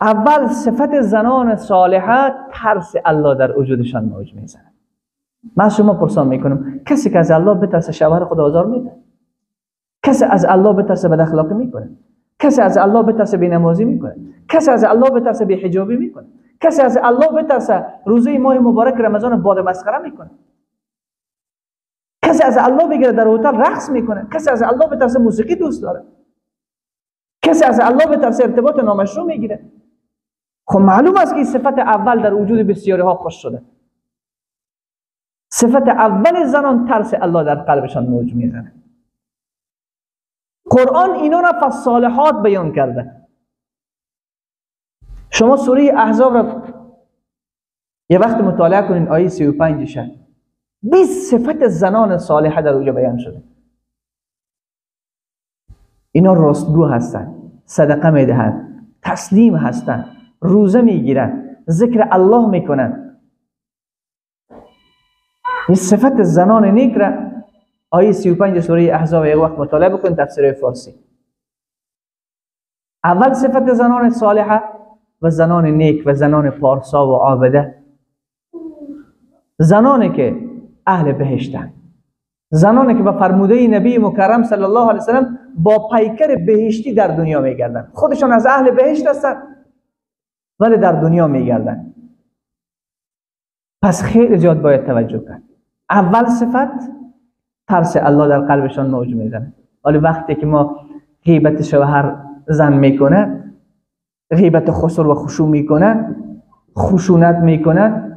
اول صفت زنان صالحه ترس الله در وجودشان موج می‌زنه. من شما پرسان می‌کنم کسی که از الله بترسه شوهر خود آزار میده؟ کسی از الله بترسه بد اخلاقی می‌کنه؟ کسی از الله بترسه نمازی می‌کنه؟ کسی از الله بترسه بی حجابی می‌کنه؟ کسی از الله بترسه روزه ماه مبارک رمضان باد مسخره می‌کنه؟ کسی از الله بگیره در هتل رقص می‌کنه؟ کسی از الله بترسه موسیقی دوست داره؟ کسی از الله بترسه ارتباط نامشروع می‌گیره؟ خب معلوم است که صفت اول در وجود بسیاری ها خوش شده. صفت اول زنان ترس الله در قلبشان موج می‌زنه. قرآن اینا را فصالحات بیان کرده. شما سوره احزاب را یه وقت مطالعه کنین آیه 35 شد 20 صفت زنان صالحه در اونجا بیان شده. اینا راستگو هستن صدقه می‌دهند تسلیم هستند روزه می‌گیرن ذکر الله می‌کنن. این صفت زنان نیک را آیه 35 سوره احزاب یک وقت مطالعه بکن تفسیر فارسی. اول صفت زنان صالحه و زنان نیک و زنان پارسا و عابده. زنانی که اهل بهشتن. زنانی که به فرموده نبی مکرم صلی الله علیه وسلم با پیکر بهشتی در دنیا میگردن. خودشان از اهل بهشت هستن. ولی در دنیا میگردن. پس خیلی زیاد باید توجه کرد. اول صفت ترس الله در قلبشان موج می‌زنه. ولی وقتی که ما غیبت شوهر زن می‌کنه غیبت خسر و خشوع می‌کنه خشونت می‌کنه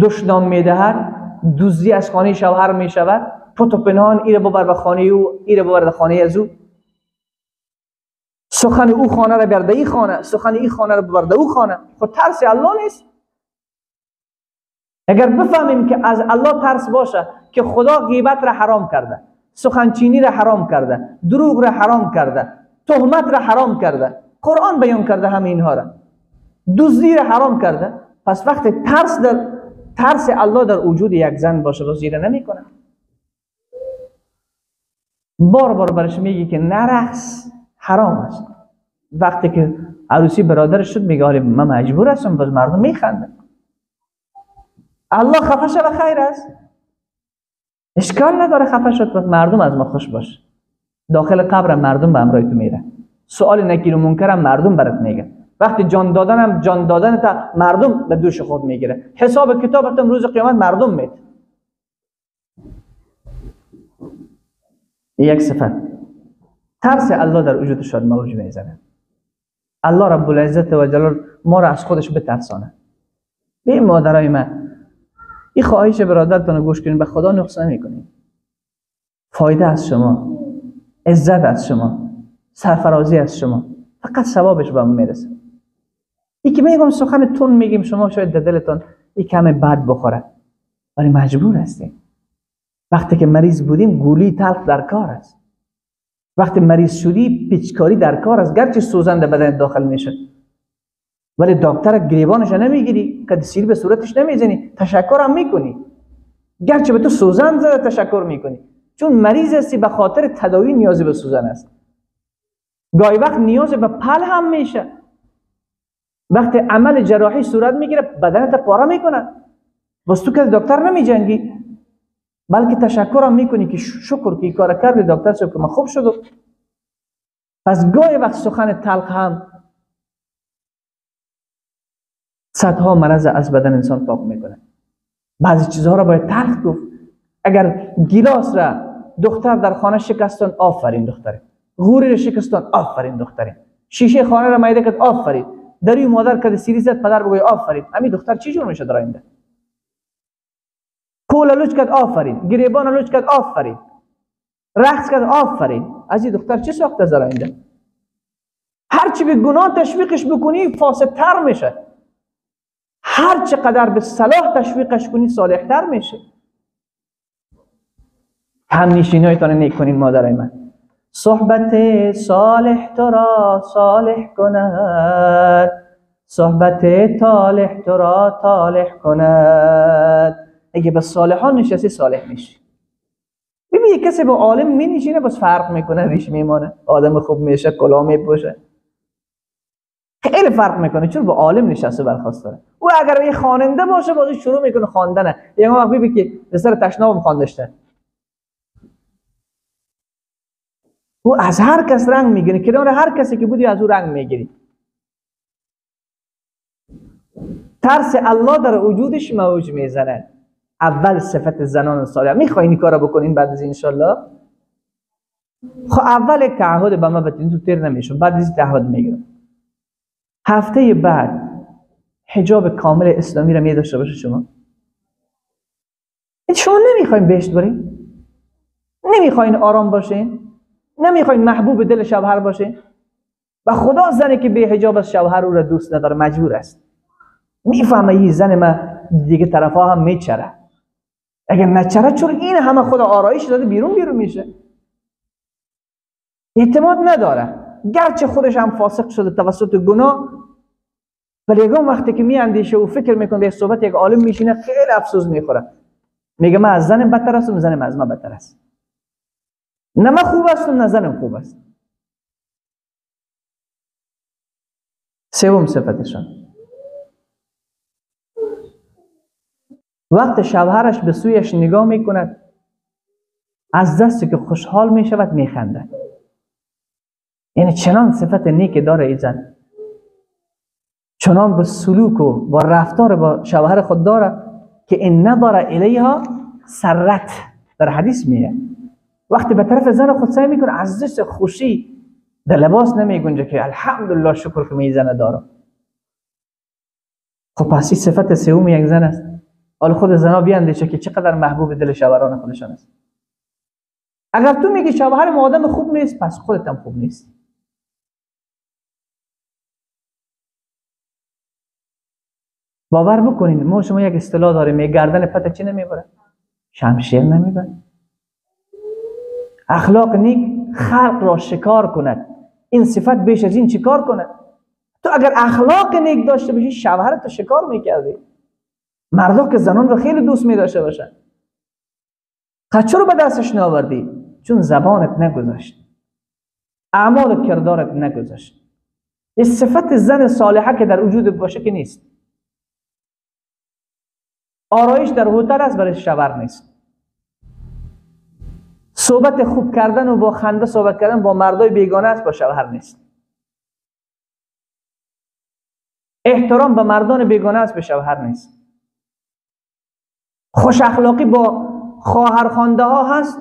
دشنام می‌دهد دوزی از خانه شوهر می‌شود پت و پنهان ایره ببر به خانه او ایره ببر به خانه از او. سخن او خانه را برده ای خانه سخن این خانه را برده او خانه. خود ترس الله نیست. اگر بفهمیم که از الله ترس باشه که خدا غیبت را حرام کرده سخنچینی را حرام کرده دروغ را حرام کرده تهمت را حرام کرده قرآن بیان کرده همه اینها را دزدی را حرام کرده پس وقتی ترس در ترس الله در وجود یک زن باشه با زیره نمی‌کنه بار بار برش میگی که نرقص حرام است. وقتی که عروسی برادرش شد میگه آره من مجبور هستم باز مردم میخندن. الله خفه شد خیر است. اشکال نداره خفه شد مردم از ما خوش باش. داخل قبر مردم به امرای تو میره سوال نکیر و منکرم مردم برات میگه وقتی جان دادنم جان دادن تا مردم به دوش خود می‌گیره. حساب کتابتم روز قیامت مردم مید یک صفت. ترس الله در وجود شاد موج می‌زنه. الله رب العزت و جلال ما را از خودش بترسانه. به مادرای من این خواهش برادرتون گوش کنید به خدا نقص نمی‌کنید فایده از شما عزت از شما سرفرازی از شما فقط ثوابش به می‌رسه. ای که میگم سخن تون میگیم شما شاید در دلتون ای کم بد بخوره. ولی مجبور هستیم وقتی که مریض بودیم گولی تلخ در کار است. وقتی مریض شدی پیچکاری در کار است. گرچه سوزن در بدن داخل میشه ولی دکتر گریبانش نمی‌گیری. که سیر به صورتش نمی‌زنی. تشکر هم می‌کنی. گرچه به تو سوزن زده تشکر می‌کنی. چون مریض هستی به خاطر تداوی نیازی به سوزن است. گاهی وقت نیاز به پل هم میشه. وقتی عمل جراحی صورت می‌گیره بدنت پاره می‌کنه. بس تو که دکتر نمی جنگی بلکه تشکر هم می‌کنی که شکر که کار کردی دکتر شد که من خوب شد. پس گاهی وقت سخن تلخ هم صدها مرض از بدن انسان پاک می‌کنه. بعضی چیزها را باید تلخ گفت. اگر گیلاس را دختر در خانه شکستان آفرین دختره. غوری را شکستان آفرین دختره. شیشه خانه را میده کرد آفرین. دری مادر کده سیری زد پدر بگوی آفرین. همین دختر چی جور میشه در آینده؟ کول لوچ کرد آفرین. گریبان لوچ کرد آفرین. رقص کرد آفرین. از این دختر چی ساخته در آینده هرچی به گناه تشویقش بکنی فاسدتر میشه. هر چقدر به صلاح تشویقش کنی صالحتر میشه. هم نشینی هایتان نیک کنین مادرای من. صحبت صالح تو را صالح کند. صحبت طالح تو را طالح کند. اگه به صالحان نشستی صالح میشی. ببین کسی با عالم می نشینه بس فرق می‌کنه ریش میمانه. آدم خوب میشه کلا میپوشه خیلی فرق می‌کنه چون با عالم نشسته برخواست داره. او اگر یه خواننده باشه بازی شروع می‌کنه خواندن یه وقت ببین که به سر تشناب خواندشته. او از هر کس رنگ می‌گیره کنار هر کسی که بودی از او رنگ می‌گیری. ترس الله در وجودش موج می‌زنه. اول صفت زنان صالح. می‌خوای این کارو بکنین بعد از انشالله خب اول تعهد به ما بتین تو تیر نمیشون بعد از تعهد می‌گیرم. هفته بعد حجاب کامل اسلامی را می داشته باشه شما. شما نمی‌خواین بهشت برین؟ نمی‌خواین آرام باشین؟ نمی‌خواین محبوب دل شوهر باشین؟ و خدا زنی که به حجاب از شوهر او را دوست نداره مجبور است. می‌فهمه این زن ما دیگه طرفا هم میچره. اگر نچره چون این همه خدا آرایش داده بیرون بیرون میشه. اعتماد نداره. گرچه خودش هم فاسق شده توسط گناه ولی اگه وقتی که میاندیشه و فکر می‌کنه به صحبت یک عالم میشینه خیلی افسوس می‌خوره. میگه من از زنم بدتر هستم زنم از من بدتر است نه من خوب هستم نه زنم خوب است سوم صفتشان. وقت شوهرش به سویش نگاه می‌کند. از دستی که خوشحال می‌شود میخنده یعنی چنان صفت نیک داره ای زن. چنان به سلوک و با رفتار با شوهر خود داره که این نداره الیها سرت در حدیث میه وقتی به طرف زن خود سعی می‌کنه از دست خوشی در لباس نمی گنجه که الحمدلله شکر که می زن دارم خب پس صفت سوم یک زن است. حال خود زنا بیاندیشه که چقدر محبوب دل شوهران خودشان است. اگر تو میگی شوهر آدم خوب نیست پس خودت هم خوب نیست. باور بکنین ما شما یک اصطلاح داریم یک گردن پت چی نمی‌بره؟ شمشیر نمی‌بره. اخلاق نیک خلق را شکار کند. این صفت بیش از این چیکار کند؟ تو اگر اخلاق نیک داشته باشی شوهر تو شکار می‌کردی. مردا که زنان رو خیلی دوست می داشته باشن. خچه رو به دستش ناوردی چون زبانت نگذاشت اعمال کردارت نگذاشت این صفت زن صالحه که در وجود باشه که نیست. آرایش در هتل است برای شور نیست. صحبت خوب کردن و با خنده صحبت کردن با مردای بیگانه است با شوهر نیست. احترام به مردان بیگانه است به شوهر نیست. خوش اخلاقی با خواهر خانده ها هست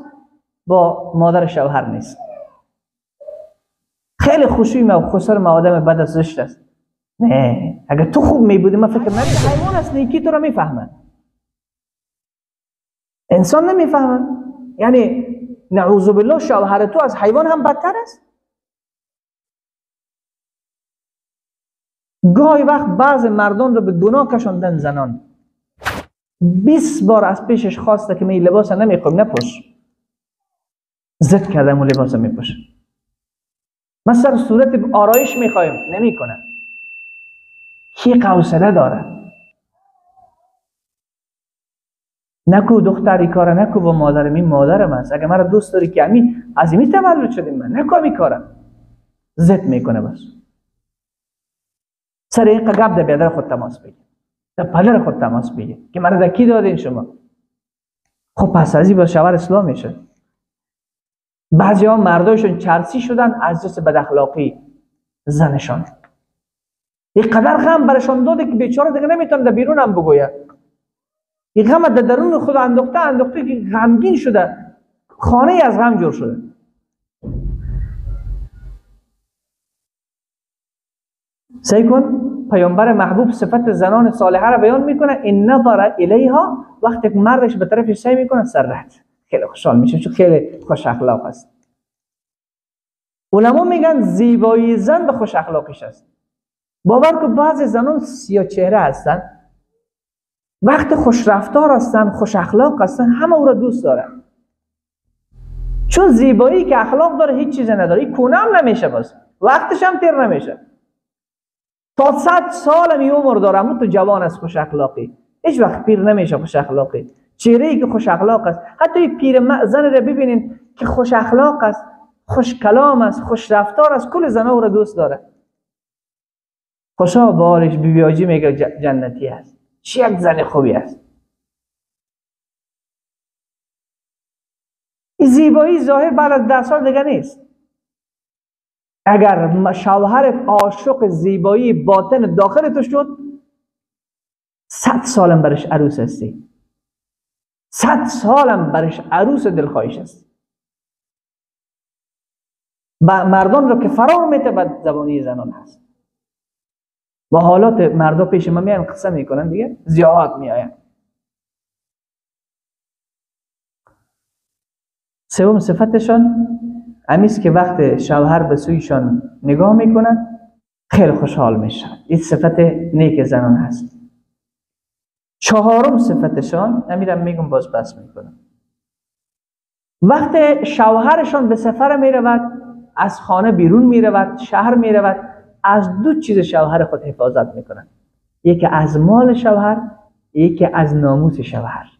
با مادر شوهر نیست. خیلی خوشی ما خسر ما آدم بد از زشت است. نه اگر تو خوب می بودی من فکر نمی حیوان است نیکی تو رو می‌فهمن. انسان نمی‌فهمن. یعنی نعوذ بالله شوهر تو از حیوان هم بدتر است. گاهی وقت بعض مردان رو به گناه کشاندن زنان. 20 بار از پیشش خواسته که می لباس نمی‌خوام نپوش. زد کردم و لباس میپوشه ما سر صورت آرایش می‌خوایم. نمی‌کنه. کی قوسله داره؟ نکو دختری کار نکو با مادرم این مادرم است اگه مرا دوست داری که امین از این تولد شدیم من نکو می کارم. زد می‌کنه بس. سر این قگب ده بیادر خود تماس بگیر. در پدر خود تماس بگیر که مرا کی دادین شما؟ خب پس ازی با شوهر اسلام میشه. بعضی ها مردایشون چرسی شدن از جس بد اخلاقی زنشان. این قدر غم برشان داده که بیچاره دیگه نمی‌تونه در بیرون هم بگوید این غم در درون خود انداخته انداخته که غمگین شده. خانه از غم جور شده. سعی کن. پیامبر محبوب صفت زنان صالحه را بیان می‌کنه این نظر الیها وقتی مردش به طرفش سعی می‌کنه سرت خیلی خوشحال میشه چون خیلی خوش اخلاق است. علما میگن زیبایی زن به خوش اخلاقش است. باور که بعض زنان سیاه چهره هستن وقت خوش رفتار هستن خوش اخلاق هستن همه او را دوست دارن. چون زیبایی که اخلاق داره هیچ چیز نداره. کونه هم نمیشه باز. وقتش هم تیر نمیشه. تا صد سال می عمر داره اما تو جوان است خوش اخلاقی. هیچ وقت پیر نمیشه خوش اخلاقی. چهره ای که خوش اخلاق است. حتی یک پیر زن را ببینین که خوش اخلاق است خوش کلام است خوش رفتار است کل زنها او را دوست داره. خوشا بارش بیبیاجی میگه جنتی است. چی یک زن خوبی است؟ این زیبایی ظاهر بعد از ده سال دیگه نیست. اگر شوهرت عاشق زیبایی باطن داخل تو شد صد سالم برش عروس هستی. صد سالم برش عروس دلخواهش است مردان رو که فرار میته به زبانی زنان هست. با حالات مردا پیش ما میان قصه می‌کنن دیگه زیاد میآین سوم صفتشان امیست که وقت شوهر به سویشان نگاه می‌کنن خیلی خوشحال میشن. این صفت نیک زنان هست. چهارم صفتشان امیرم میگم باز بس می‌کنم. وقت شوهرشان به سفر می‌رود از خانه بیرون می‌رود شهر می‌رود از دو چیز شوهر خود حفاظت می‌کنن. یکی از مال شوهر یکی از ناموس شوهر.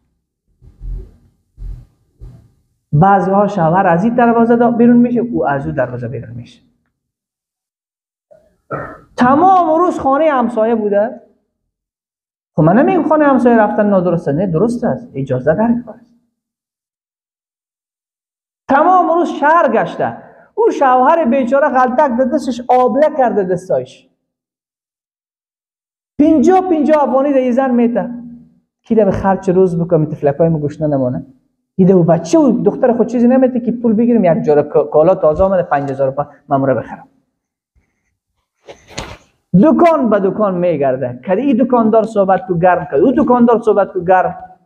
بعضی ها شوهر از این دروازه بیرون میشه او از او دروازه بیرون میشه. تمام روز خانه همسایه بوده. خب من نمیگم خانه همسایه رفتن نادرسته نه درست است. اجازه در کار تمام روز شهر گشته. او شوهر بیچاره غلطک دستش آبله کرده دستایش. پینجا پینجا افغانی ده زن میته. کیده به خرچ روز بکنم تفلک های گوشنه نمانه ایده و بچه و دختر خود چیزی نمیته که پول بگیریم یک جاره کالا تازه آمده 5000 روپیه ماموره بخرم. دکان به دکان میگرده. کدی این دکاندار صحبت کو گرم کدی او دکاندار صحبت کو گرم.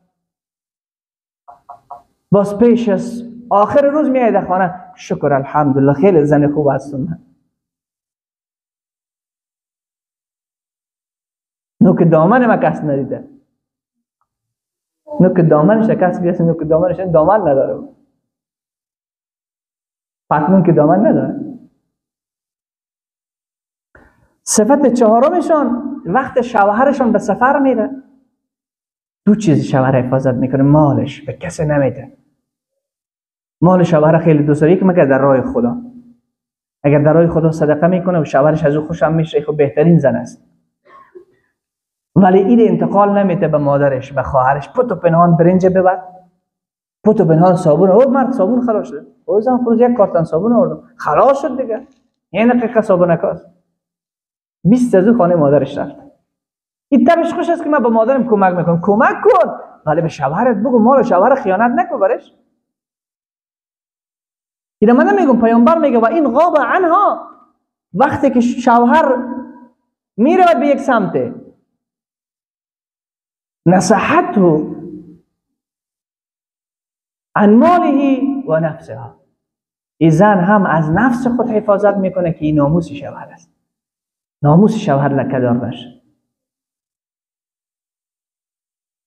باز پیش از آخر روز میایده خانه. شکر الحمدلله. خیلی زن خوب هستم من. نوک دامن ما کس ندیده. نوک دامنش کس بیاست نوک دامنش دامن نداره. پتنون که دامن نداره. صفت چهارمشان وقت شوهرشان به سفر میره. دو چیز شوهر حفاظت می‌کنه مالش به کسی نمیده. مال شوهر خیلی دوست داره یک مگر در راه خدا. اگر در راه خدا صدقه می‌کنه و شوهرش از او خوشم میشه خب بهترین زن است. ولی این انتقال نمیده به مادرش به خواهرش. پتو پنهان برنج ببر. پتو پنهان صابون او مرد صابون خلاص شد. او زن خروج یک کارتن صابون آوردم خلاص شد دیگه. یه دقیقه صابون کاست 20 از خانه مادرش رفت. این تبش خوش است که من به مادرم کمک می‌کنم. کمک کن. ولی به شوهرت بگو. مال شوهر خیانت نکن برش. اینا من نمیگم. پیامبر میگه و این غاب عنها. وقتی که شوهر میره به یک سمت نصحته عن ماله و نفسها. این زن هم از نفس خود حفاظت می‌کنه که این ناموس شوهر است. ناموس شوهر لکدار باشه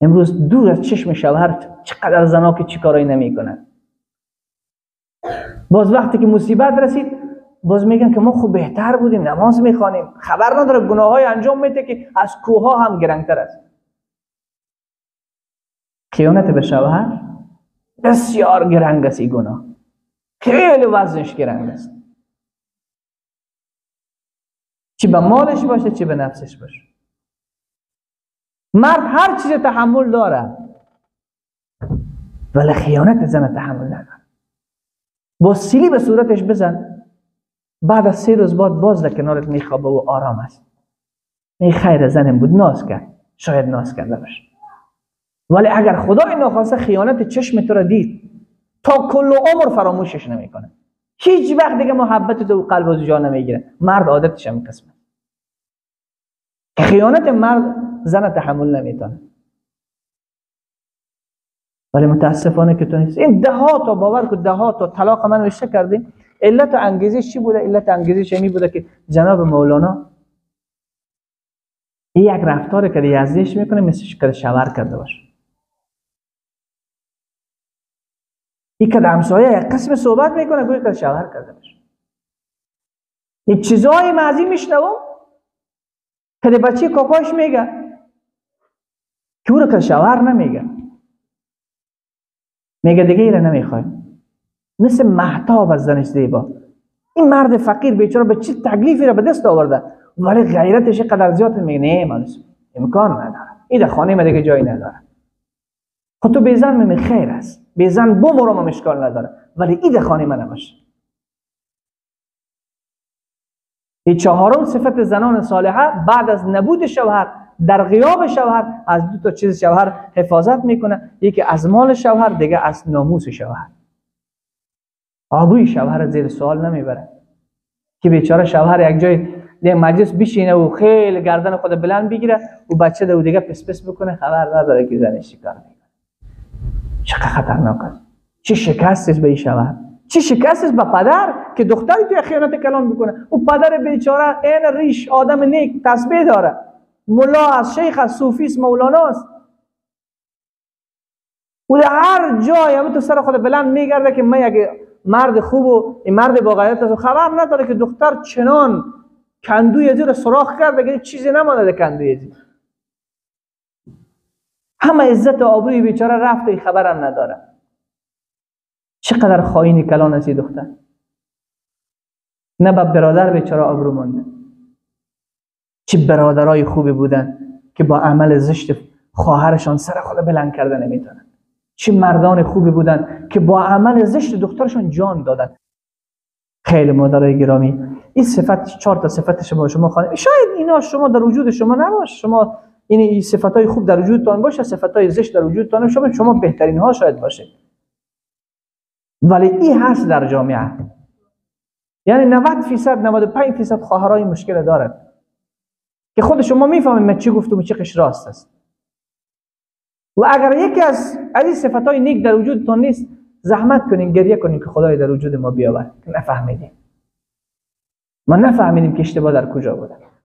امروز دور از چشم شوهر چقدر زنا که چی کارایی نمی‌کنن باز وقتی که مصیبت رسید باز میگن که ما خوب بهتر بودیم نماز می‌خوانیم. خبر نداره گناه های انجام میده که از کوه هم گرنگتر است. خیانت به شوهر بسیار گرنگ است این گناه. خیلی وزنش گرنگ است. چی به مالش باشه چی به نفسش باشه. مرد هر چیز تحمل داره. ولی خیانت زن تحمل نداره با سیلی به صورتش بزن. بعد از سه روز بعد باز در کنارت میخوابه و آرام است. ای خیر زنم بود ناز کرد. شاید ناز کرده باشه. ولی اگر خدای ناخواسته خیانت چشم تو را دید تا کل عمر فراموشش نمی‌کنه. هیچ وقت دیگه محبت تو قلب و جا نمی‌گیره. مرد عادتش هم قسمه خیانت مرد زن تحمل نمی‌تونه. ولی متاسفانه که تو نیست این ده ها تا باور که ده ها تا طلاق من نوشته کردیم علت انگیزش چی بوده؟ علت انگیزش این بوده که جناب مولانا یک رفتار که یزدیش می‌کنه مثل شکر شور کرده باشه. این که همسایه یک قسم صحبت می‌کنه گوی که شور کرده باشه. یک چیزایی معزی میشنوم که بچه کاکاش میگه که او که شوهر نمیگه. میگه دیگه ایره نمی‌خوایم. مثل محتاب از زنش زیبا. این مرد فقیر بیچاره به چه تکلیفی را به دست آورده؟ ولی غیرتش قدر زیاد میگه نه امکان نداره. این خانه من دیگه جایی نداره. خود خب تو بیزن میمی خیر است. بیزن بمرو ما مشکال نداره. ولی این در خانه من نباشه این چهارم صفت زنان صالحه بعد از نبود شوهر در غیاب شوهر از دو تا چیز شوهر حفاظت می‌کنه. یکی از مال شوهر دیگه از ناموس شوهر. آبروی شوهر زیر سوال نمی‌بره. که بیچاره شوهر یک جای یک مجلس بشینه و خیلی گردن خود بلند بگیره و بچه دو دیگه پس پس بکنه خبر نداره که زنش چیکار چقدر خطرناک است چه شکستش به این شوهر چه شکستش به پدر که دختری توی خیانت کلام بکنه و پدر بیچاره این ریش آدم نیک تسبیح داره ملا از شیخ از صوفیست است و در هر جای همه تو سر خود بلند میگرده که من یک مرد خوب و این مرد با غیرت است خبر نداره که دختر چنان کندوی زیر سراخ کرده که چیزی نمانده کندوی زیر همه عزت و آبروی بیچاره رفته این خبرم نداره. چقدر خاینی کلان است دختر. نه به برادر بیچاره آبرو مانده. چه برادرای خوبی بودن که با عمل زشت خواهرشان سر خود بلند کرده نمی‌تونن. چه مردان خوبی بودن که با عمل زشت دخترشون جان دادن. خیلی مادرای گرامی این صفت چهار تا صفتش با شما خانه شاید اینا شما در وجود شما نباشه. شما این این های خوب در وجودتان باشه صفت های زشت در وجودتان شما شما بهترین ها شاید باشه. ولی این هست در جامعه. یعنی 90 فیصد 95 فیصد خواهرای مشکل دارن. که خود شما می‌فهمید من چی گفتم و چی قش راست است. و اگر یکی از این صفت های نیک در وجودتان نیست زحمت کنین گریه کنین که خدای در وجود ما بیاورد. نفهمیدیم ما نفهمیدیم که اشتباه در کجا بوده.